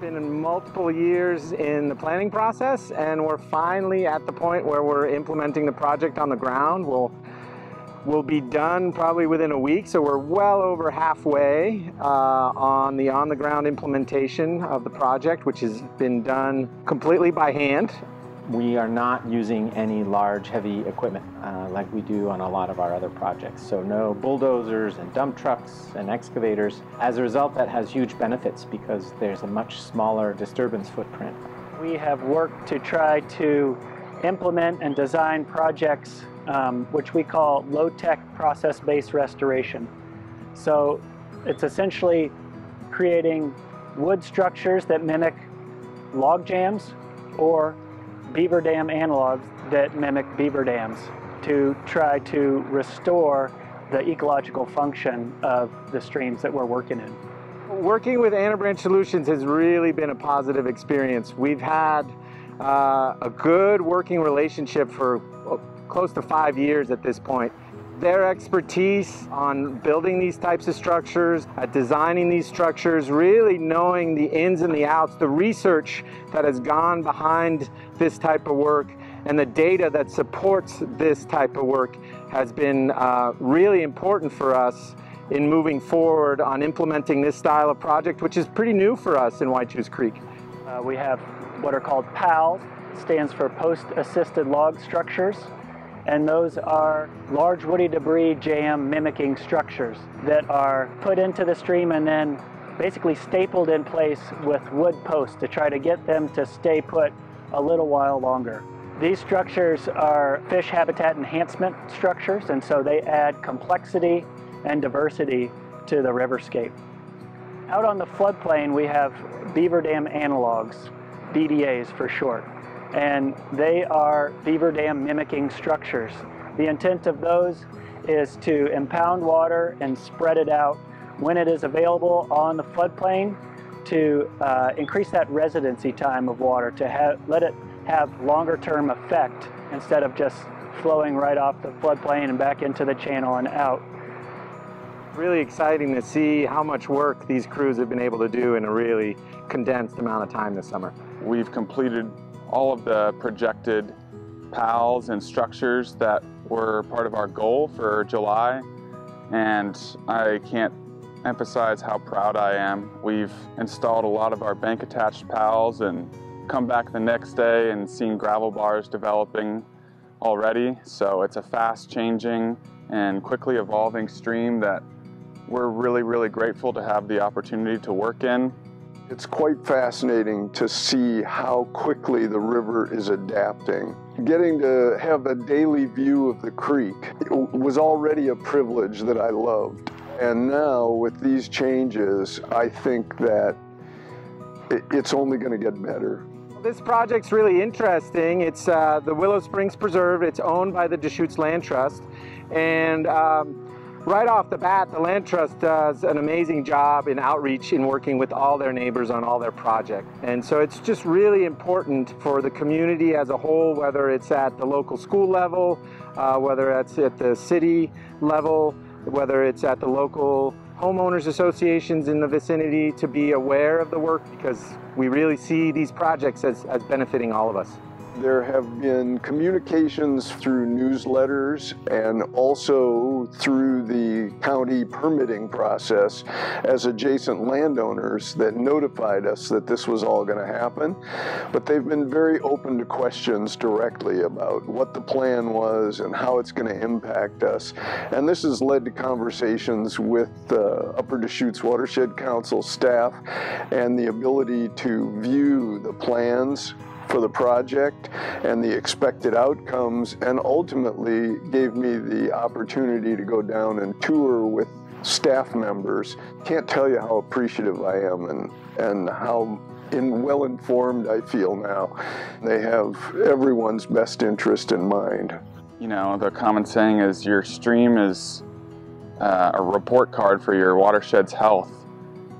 been multiple years in the planning process and we're finally at the point where we're implementing the project on the ground. We'll, we'll be done probably within a week, so we're well over halfway uh, on the on-the-ground implementation of the project, which has been done completely by hand we are not using any large heavy equipment uh, like we do on a lot of our other projects. So no bulldozers and dump trucks and excavators. As a result, that has huge benefits because there's a much smaller disturbance footprint. We have worked to try to implement and design projects um, which we call low-tech process-based restoration. So it's essentially creating wood structures that mimic log jams or beaver dam analogs that mimic beaver dams to try to restore the ecological function of the streams that we're working in. Working with Anabranch Solutions has really been a positive experience. We've had uh, a good working relationship for close to five years at this point their expertise on building these types of structures, at designing these structures, really knowing the ins and the outs, the research that has gone behind this type of work and the data that supports this type of work has been uh, really important for us in moving forward on implementing this style of project, which is pretty new for us in Whychus Creek. Uh, we have what are called PALS, stands for Post-Assisted Log Structures and those are large woody debris jam mimicking structures that are put into the stream and then basically stapled in place with wood posts to try to get them to stay put a little while longer. These structures are fish habitat enhancement structures and so they add complexity and diversity to the riverscape. Out on the floodplain we have beaver dam analogs, BDAs for short and they are beaver dam mimicking structures. The intent of those is to impound water and spread it out when it is available on the floodplain to uh, increase that residency time of water, to let it have longer term effect instead of just flowing right off the floodplain and back into the channel and out. Really exciting to see how much work these crews have been able to do in a really condensed amount of time this summer. We've completed all of the projected PALs and structures that were part of our goal for July. And I can't emphasize how proud I am. We've installed a lot of our bank attached PALs and come back the next day and seen gravel bars developing already. So it's a fast changing and quickly evolving stream that we're really, really grateful to have the opportunity to work in. It's quite fascinating to see how quickly the river is adapting. Getting to have a daily view of the creek was already a privilege that I loved. And now with these changes, I think that it's only going to get better. This project's really interesting. It's uh, the Willow Springs Preserve. It's owned by the Deschutes Land Trust. And um, Right off the bat, the Land Trust does an amazing job in outreach in working with all their neighbors on all their projects. And so it's just really important for the community as a whole, whether it's at the local school level, uh, whether it's at the city level, whether it's at the local homeowners associations in the vicinity to be aware of the work because we really see these projects as, as benefiting all of us. There have been communications through newsletters and also through the county permitting process as adjacent landowners that notified us that this was all going to happen. But they've been very open to questions directly about what the plan was and how it's going to impact us. And this has led to conversations with the Upper Deschutes Watershed Council staff and the ability to view the plans for the project and the expected outcomes, and ultimately gave me the opportunity to go down and tour with staff members. Can't tell you how appreciative I am and, and how in well informed I feel now. They have everyone's best interest in mind. You know, the common saying is your stream is uh, a report card for your watershed's health.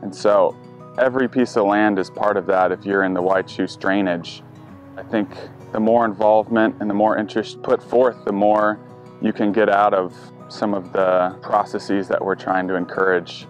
And so every piece of land is part of that if you're in the Whychus drainage. I think the more involvement and the more interest put forth, the more you can get out of some of the processes that we're trying to encourage